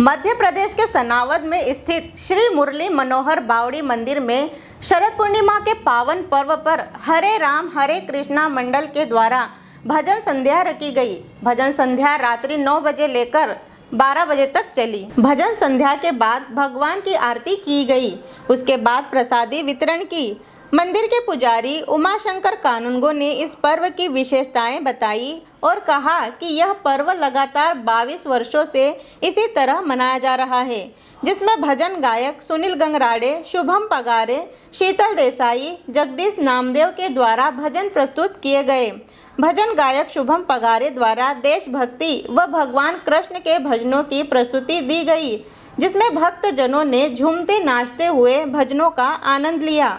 मध्य प्रदेश के सनावद में स्थित श्री मुरली मनोहर बावड़ी मंदिर में शरद पूर्णिमा के पावन पर्व पर हरे राम, हरे कृष्णा मंडल के द्वारा भजन संध्या रखी गई। भजन संध्या रात्रि 9 बजे लेकर 12 बजे तक चली। भजन संध्या के बाद भगवान की आरती की गई। उसके बाद प्रसादी वितरण की। मंदिर के पुजारी उमाशंकर कानूनगो ने इस पर्व की विशेषताएँ बताई और कहा कि यह पर्व लगातार 22 वर्षों से इसी तरह मनाया जा रहा है, जिसमें भजन गायक सुनील गंगराड़े, शुभम पगारे, शीतल देसाई, जगदीश नामदेव के द्वारा भजन प्रस्तुत किए गए। भजन गायक शुभम पगारे द्वारा देशभक्ति व भगवान कृष्ण के भजनों की प्रस्तुति दी गई, जिसमें भक्तजनों ने झूमते नाचते हुए भजनों का आनंद लिया।